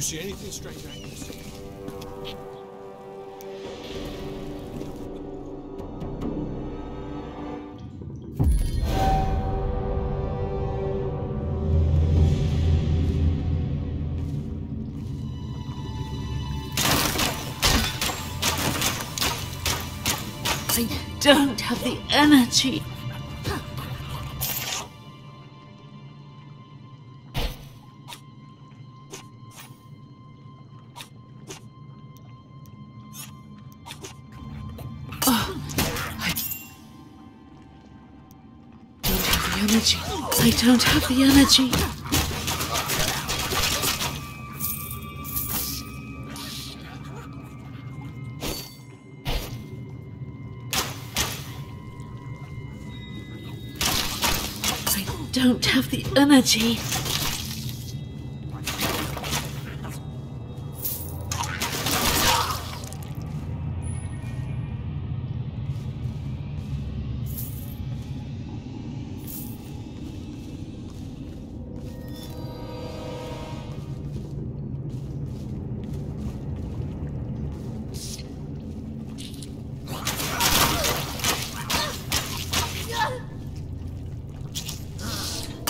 see anything strange, Agnes? I don't have the energy. Energy. I don't have the energy. I don't have the energy.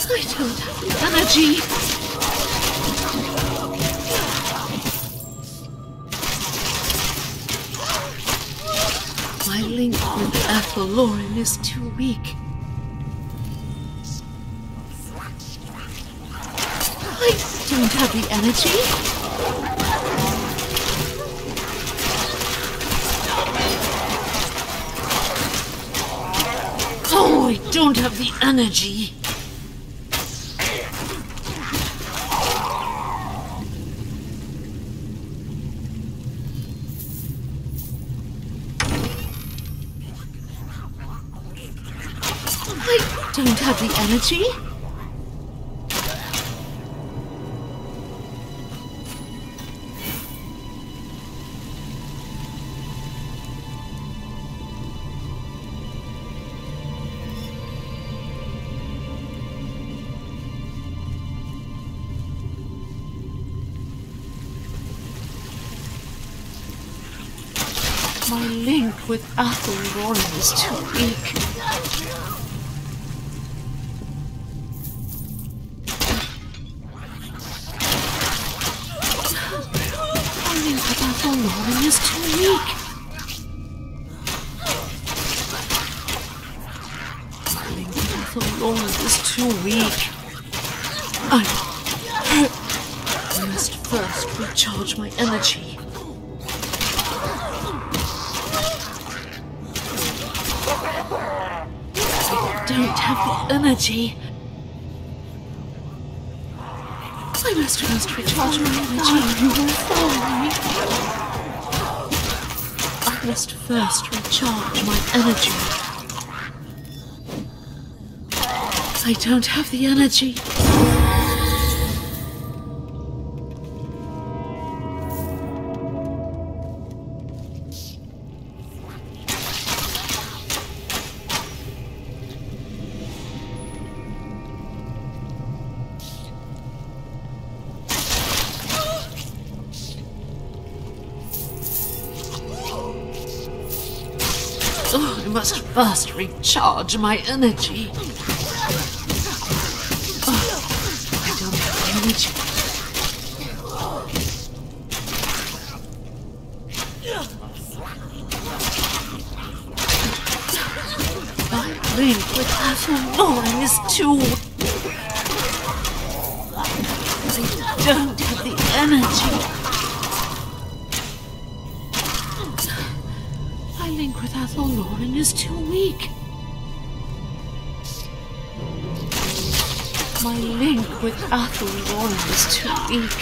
I don't have the energy. My link with Athel Loren is too weak. I don't have the energy. Oh, I don't have the energy. I don't have the energy. My link with Athel Loren is too weak. Weak. With Athel is too weak. I, I must first recharge my energy. I don't have the energy. I must first recharge my energy. You will follow me. Must first recharge my energy. I don't have the energy. Oh, I must first recharge my energy. Oh, I don't have energy. My link with Loren is too. I don't have the energy. My link with Athel Loren is too weak. My link with Athel Loren is too weak.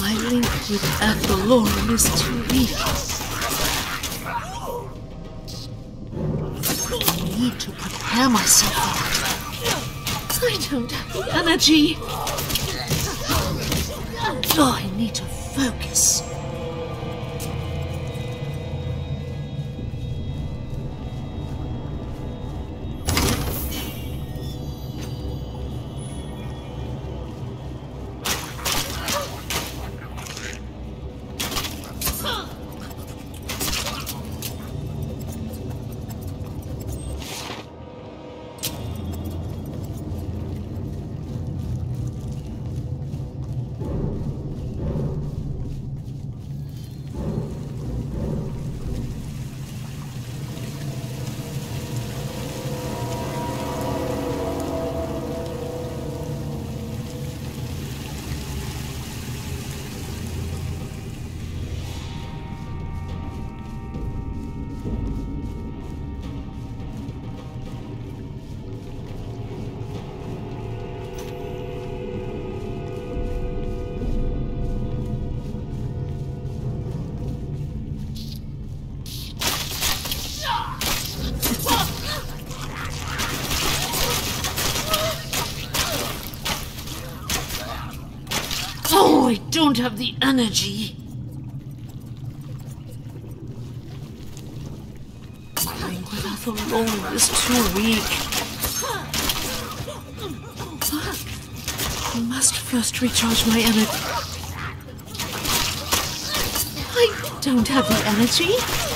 My link with Athel Loren is too weak. I need to prepare myself. I don't have the energy. Oh, I need to focus. Don't have the energy. Alone is too weak. I must first recharge my energy. I don't have the energy.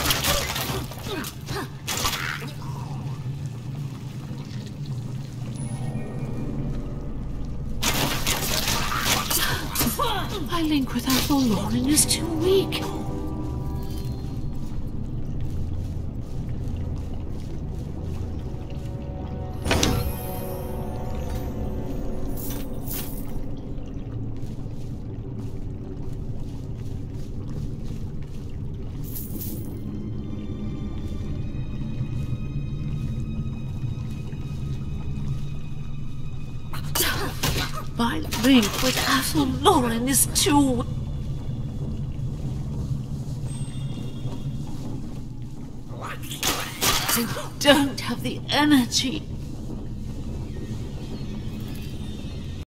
My link with Athel Loren is too weak. My link with Athel Loren is too. I don't have the energy.